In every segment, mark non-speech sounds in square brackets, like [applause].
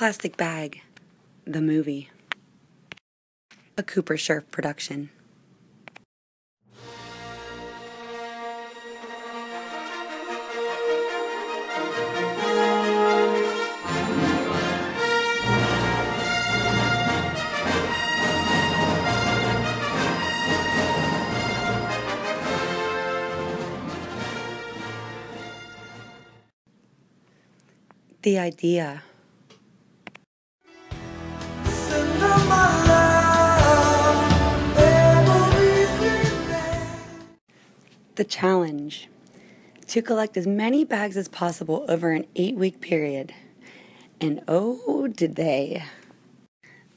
Plastic Bag, the movie. A Cooper Schirf production. The idea. The challenge. To collect as many bags as possible over an eight week period. And oh, did they!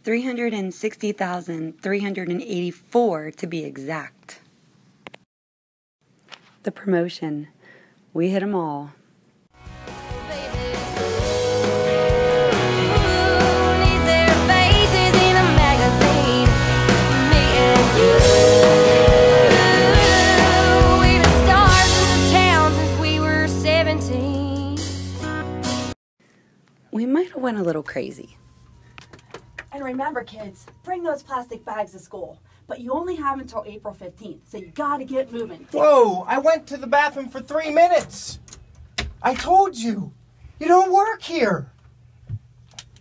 360,384 to be exact. The promotion. We hit 'em all. We might have went a little crazy. And remember, kids, bring those plastic bags to school. But you only have until April 15th, so you gotta get moving. Whoa, I went to the bathroom for three minutes. I told you. You don't work here.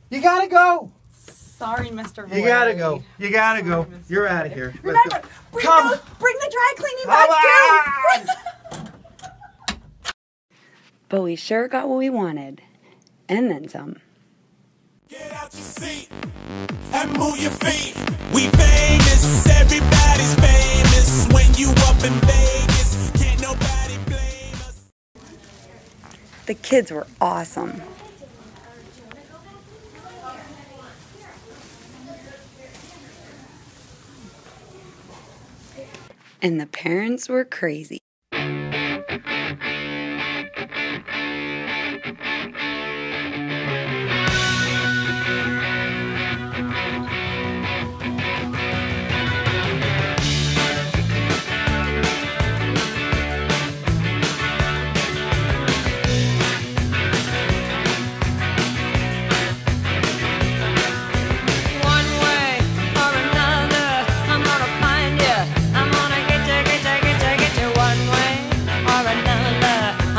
You gotta go. Sorry, Mr. You gotta go. You gotta go. Mr. You're out of here. Let's Remember, go. bring, Come. those, bring the dry cleaning Come bags on. too. [laughs] But we sure got what we wanted. And then some. Get out your seat and move your feet. We famous, everybody's famous. When you up in Vegas, can't nobody blame us. The kids were awesome. And the parents were crazy.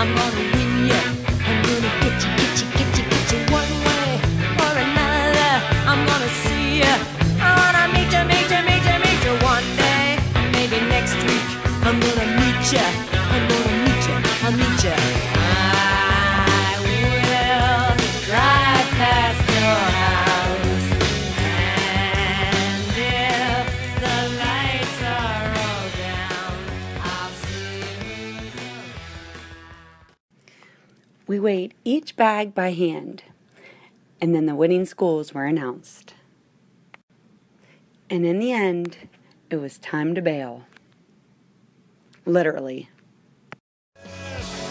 I'm gonna We weighed each bag by hand, and then the winning schools were announced. And in the end, it was time to bail. Literally.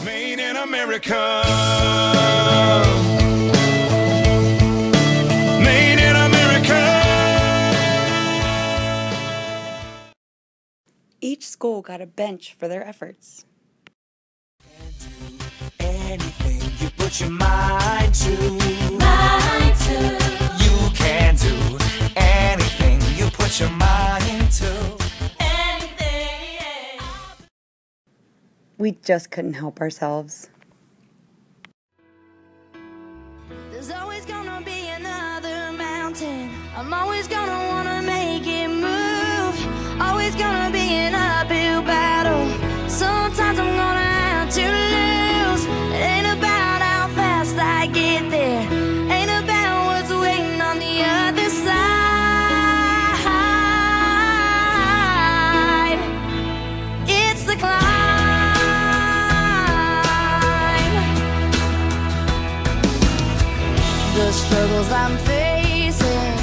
Made in America. Made in America. Each school got a bench for their efforts. Anything you put your mind to. Mind to. You can do anything you put your mind to. We just couldn't help ourselves. There's always gonna be another mountain. I'm always gonna wanna make it move. Always gonna be The struggles I'm facing,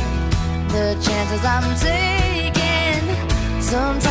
the chances I'm taking, sometimes